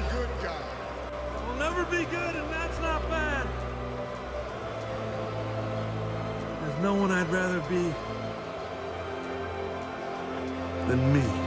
good. good guy. We'll never be good, and that's not bad. There's no one I'd rather be than me.